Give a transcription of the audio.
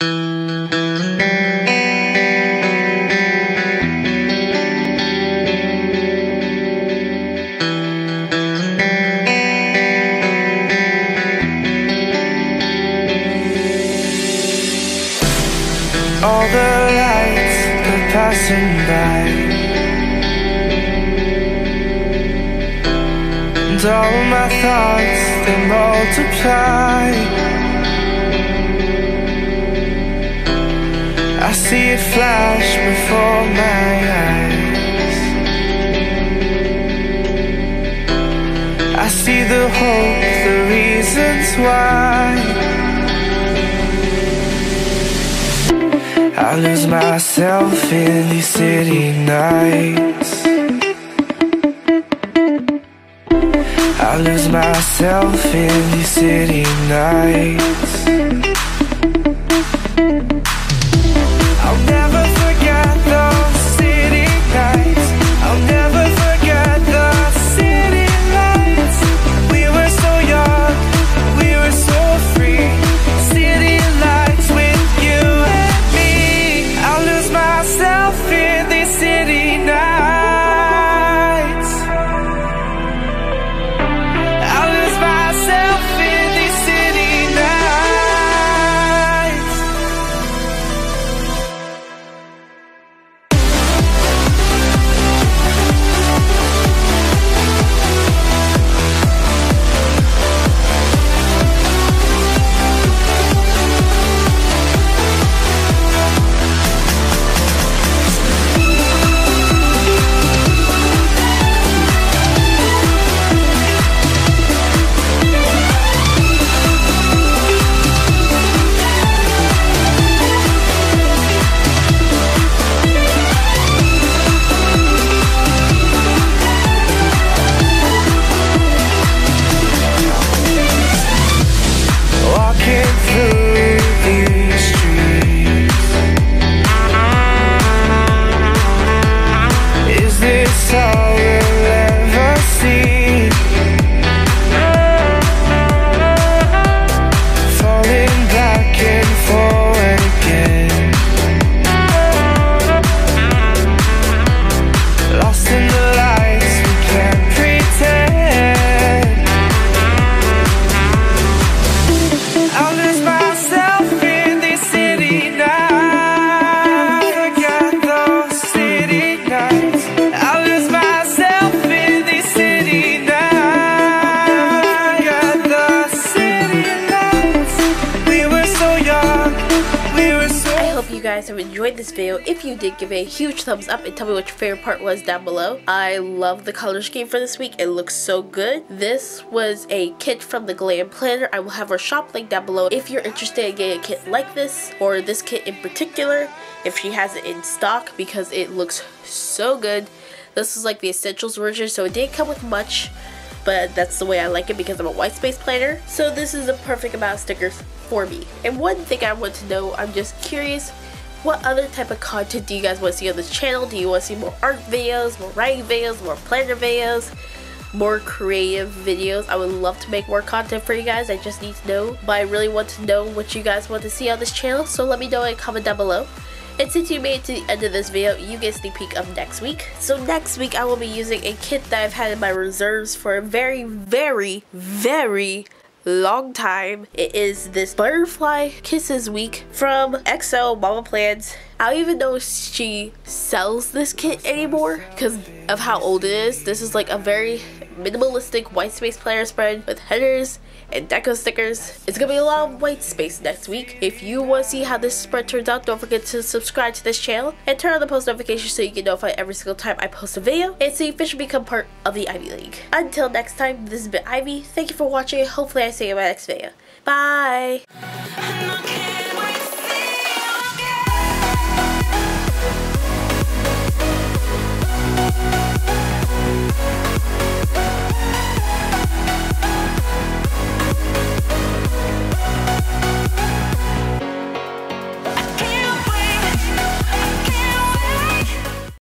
All the lights are passing by. And all my thoughts, they multiply I see it flash before my eyes. I see the hope, the reasons why. I lose myself in these city nights. I lose myself in these city nights guys have enjoyed this video. If you did, give it a huge thumbs up and tell me what your favorite part was down below. I love the color scheme for this week. It looks so good. This was a kit from the Glam Planner. I will have our shop link down below if you're interested in getting a kit like this or this kit in particular if she has it in stock because it looks so good. This is like the essentials version so it didn't come with much but that's the way I like it because I'm a white space planner. So this is the perfect amount of stickers for me. And one thing I want to know, I'm just curious, what other type of content do you guys want to see on this channel? Do you want to see more art videos, more writing videos, more planner videos, more creative videos? I would love to make more content for you guys. I just need to know. But I really want to know what you guys want to see on this channel. So let me know in a comment down below. And since you made it to the end of this video, you get a sneak peek of next week. So next week, I will be using a kit that I've had in my reserves for a very, very, very long time. It is this Butterfly Kisses week from XO Mama Plans. I don't even know if she sells this kit anymore because of how old it is. This is like a very minimalistic white space planner spread with headers and deco stickers. It's gonna be a lot of white space next week. If you want to see how this spread turns out, don't forget to subscribe to this channel and turn on the post notifications so you get notified every single time I post a video and so you officially become part of the Ivy League. Until next time, this has been Ivey. Thank you for watching. Hopefully I see you in my next video. Bye!